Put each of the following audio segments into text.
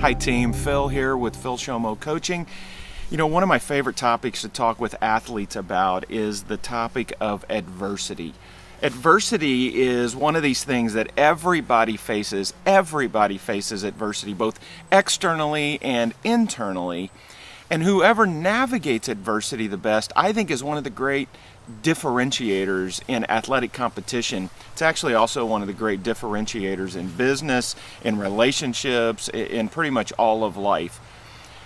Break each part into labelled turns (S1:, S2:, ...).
S1: Hi team, Phil here with Phil Shomo Coaching. You know, one of my favorite topics to talk with athletes about is the topic of adversity. Adversity is one of these things that everybody faces. Everybody faces adversity, both externally and internally. And whoever navigates adversity the best, I think, is one of the great differentiators in athletic competition. It's actually also one of the great differentiators in business, in relationships, in pretty much all of life.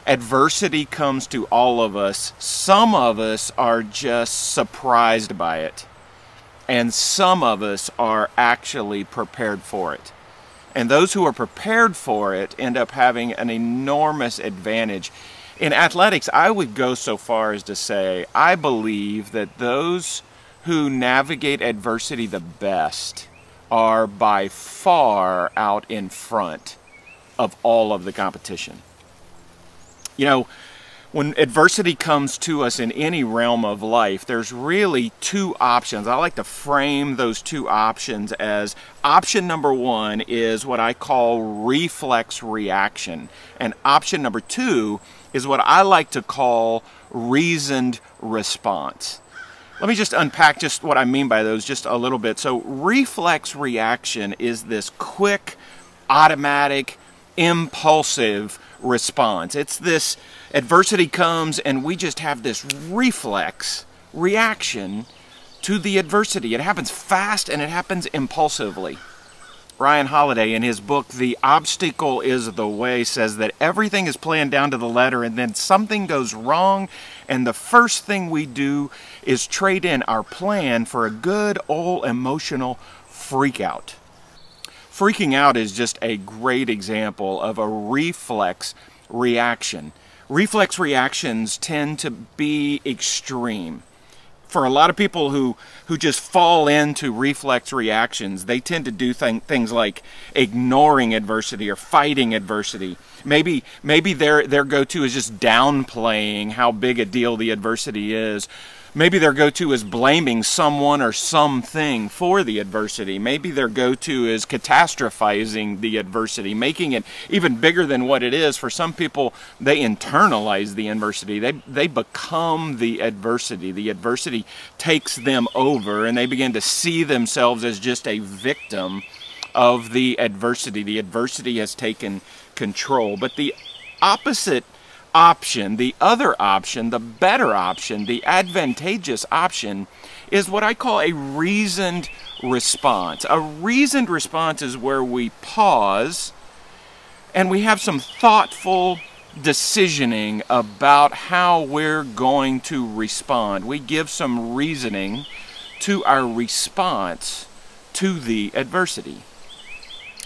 S1: Adversity comes to all of us. Some of us are just surprised by it, and some of us are actually prepared for it. And those who are prepared for it end up having an enormous advantage in athletics, I would go so far as to say I believe that those who navigate adversity the best are by far out in front of all of the competition. You know, when adversity comes to us in any realm of life, there's really two options. I like to frame those two options as option number one is what I call reflex reaction, and option number two is what I like to call reasoned response. Let me just unpack just what I mean by those just a little bit. So, reflex reaction is this quick, automatic, impulsive response. It's this adversity comes and we just have this reflex reaction to the adversity. It happens fast and it happens impulsively. Ryan Holiday, in his book, The Obstacle is the Way, says that everything is planned down to the letter and then something goes wrong, and the first thing we do is trade in our plan for a good old emotional freak out. Freaking out is just a great example of a reflex reaction. Reflex reactions tend to be extreme for a lot of people who who just fall into reflex reactions, they tend to do th things like ignoring adversity or fighting adversity. Maybe maybe their their go-to is just downplaying how big a deal the adversity is Maybe their go to is blaming someone or something for the adversity. Maybe their go to is catastrophizing the adversity, making it even bigger than what it is. For some people, they internalize the adversity, they, they become the adversity. The adversity takes them over, and they begin to see themselves as just a victim of the adversity. The adversity has taken control. But the opposite option, the other option, the better option, the advantageous option is what I call a reasoned response. A reasoned response is where we pause and we have some thoughtful decisioning about how we're going to respond. We give some reasoning to our response to the adversity.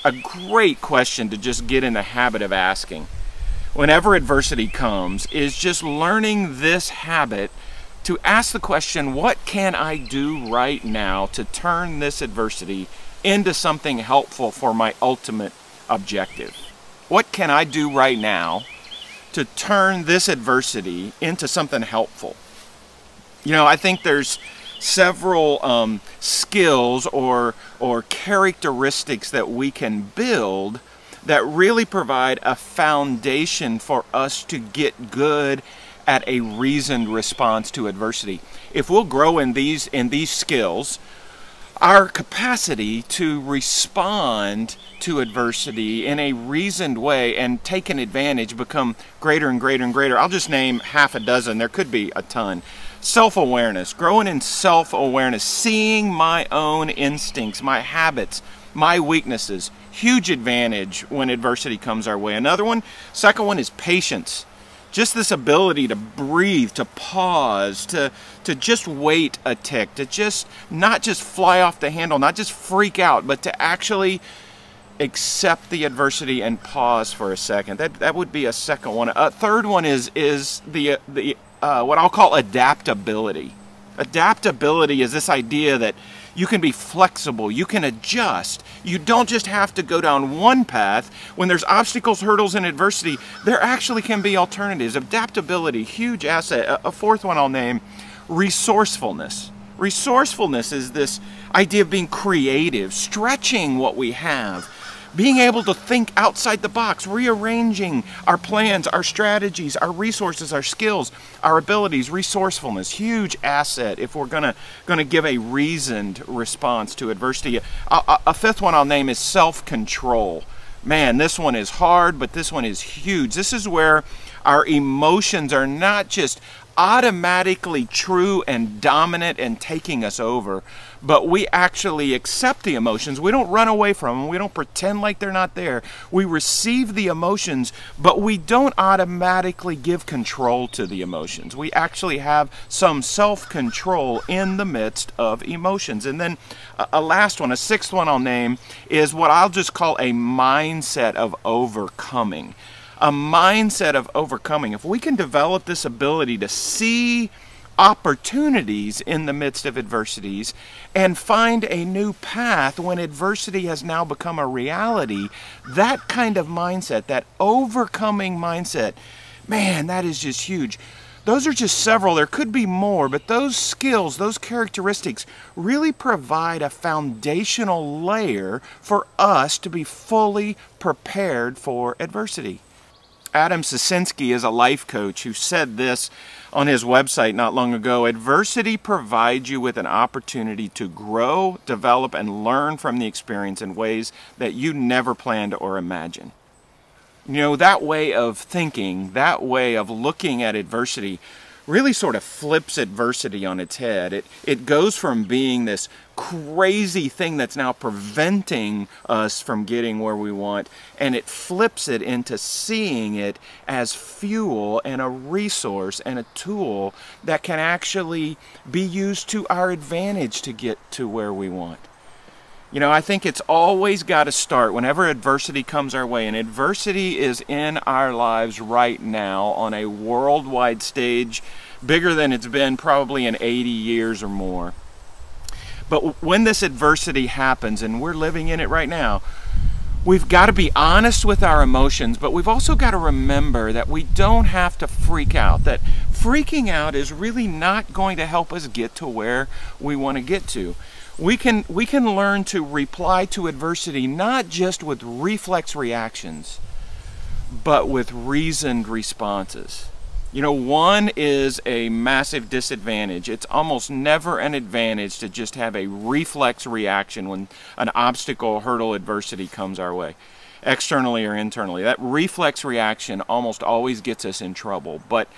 S1: A great question to just get in the habit of asking whenever adversity comes is just learning this habit to ask the question, what can I do right now to turn this adversity into something helpful for my ultimate objective? What can I do right now to turn this adversity into something helpful? You know, I think there's several um, skills or, or characteristics that we can build that really provide a foundation for us to get good at a reasoned response to adversity. If we'll grow in these in these skills, our capacity to respond to adversity in a reasoned way and take an advantage become greater and greater and greater. I'll just name half a dozen. There could be a ton. Self-awareness, growing in self-awareness, seeing my own instincts, my habits, my weaknesses. Huge advantage when adversity comes our way. Another one, second one is patience. Just this ability to breathe, to pause, to, to just wait a tick, to just not just fly off the handle, not just freak out, but to actually accept the adversity and pause for a second. That that would be a second one. A third one is is the the uh, what I'll call adaptability. Adaptability is this idea that you can be flexible, you can adjust. You don't just have to go down one path. When there's obstacles, hurdles, and adversity, there actually can be alternatives. Adaptability, huge asset. A fourth one I'll name resourcefulness. Resourcefulness is this idea of being creative, stretching what we have, being able to think outside the box, rearranging our plans, our strategies, our resources, our skills, our abilities, resourcefulness, huge asset if we're gonna gonna give a reasoned response to adversity. A, a, a fifth one I'll name is self-control. Man, this one is hard, but this one is huge. This is where our emotions are not just automatically true and dominant and taking us over, but we actually accept the emotions. We don't run away from them. We don't pretend like they're not there. We receive the emotions, but we don't automatically give control to the emotions. We actually have some self control in the midst of emotions. And then a last one, a sixth one I'll name, is what I'll just call a mindset of overcoming a mindset of overcoming, if we can develop this ability to see opportunities in the midst of adversities and find a new path when adversity has now become a reality, that kind of mindset, that overcoming mindset, man, that is just huge. Those are just several. There could be more, but those skills, those characteristics really provide a foundational layer for us to be fully prepared for adversity. Adam Sicinski is a life coach who said this on his website not long ago. Adversity provides you with an opportunity to grow, develop, and learn from the experience in ways that you never planned or imagined. You know, that way of thinking, that way of looking at adversity really sort of flips adversity on its head. It, it goes from being this crazy thing that's now preventing us from getting where we want, and it flips it into seeing it as fuel and a resource and a tool that can actually be used to our advantage to get to where we want. You know, I think it's always got to start whenever adversity comes our way, and adversity is in our lives right now on a worldwide stage bigger than it's been probably in 80 years or more. But when this adversity happens, and we're living in it right now, we've got to be honest with our emotions, but we've also got to remember that we don't have to freak out. That freaking out is really not going to help us get to where we want to get to we can we can learn to reply to adversity not just with reflex reactions but with reasoned responses. You know one is a massive disadvantage. It's almost never an advantage to just have a reflex reaction when an obstacle hurdle adversity comes our way externally or internally. That reflex reaction almost always gets us in trouble. But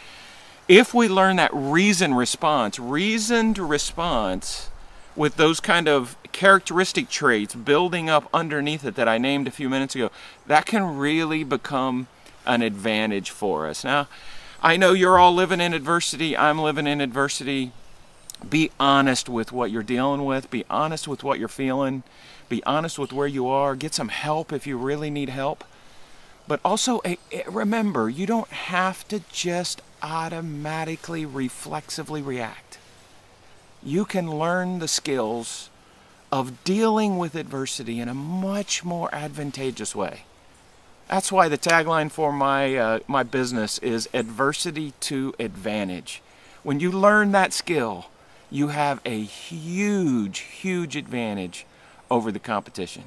S1: if we learn that reasoned response reasoned response with those kind of characteristic traits building up underneath it that I named a few minutes ago, that can really become an advantage for us. Now, I know you're all living in adversity. I'm living in adversity. Be honest with what you're dealing with. Be honest with what you're feeling. Be honest with where you are. Get some help if you really need help. But also, eh, eh, remember, you don't have to just automatically, reflexively react you can learn the skills of dealing with adversity in a much more advantageous way. That's why the tagline for my, uh, my business is adversity to advantage. When you learn that skill, you have a huge, huge advantage over the competition.